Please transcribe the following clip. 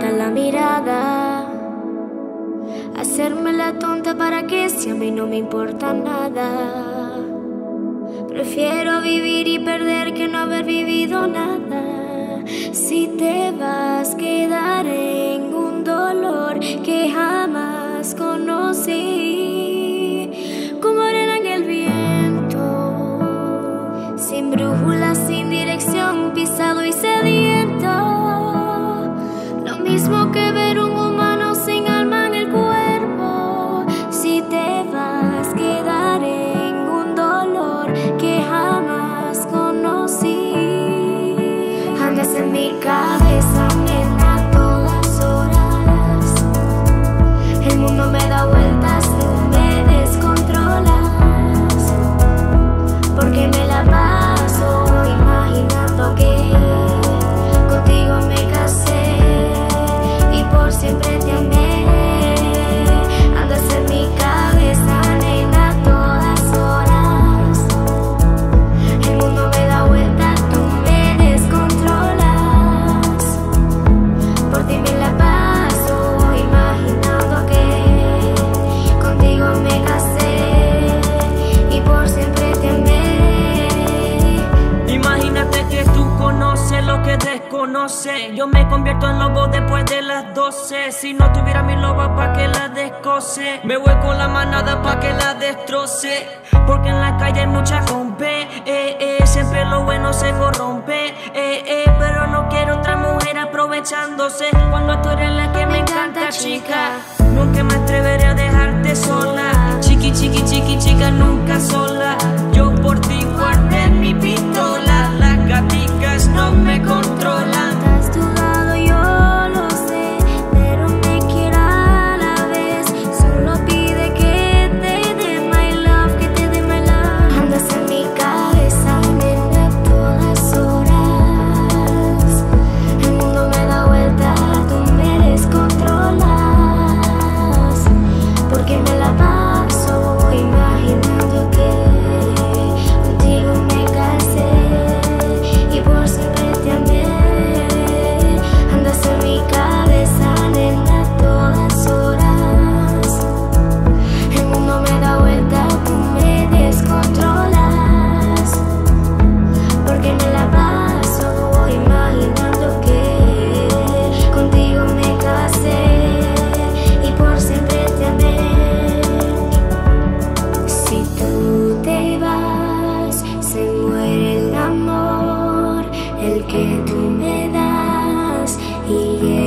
mata la mirada. Hacerme la tonta para que si a mí no me importa nada. Prefiero vivir y perder que no haber vivido nada. Si te vas, quedaré en un dolor que jamás conocí. Como arena en el viento, sin brújula, sin dirección, pisado y cedido. Mismo que ver un humano sin alma en el cuerpo. Si te vas, quedar en un dolor que jamás conocí. Andas en mi cabeza, que desconoce. Yo me convierto en lobo después de las 12. Si no tuviera mi loba pa' que la descoce. Me voy con la manada pa' que la destroce. Porque en la calle hay mucha compe. Eh, eh, siempre lo bueno se corrompe. Eh, eh, pero no quiero otra mujer aprovechándose. Cuando tú eres la que me encanta, chica. Nunca me atreveré a dejar You.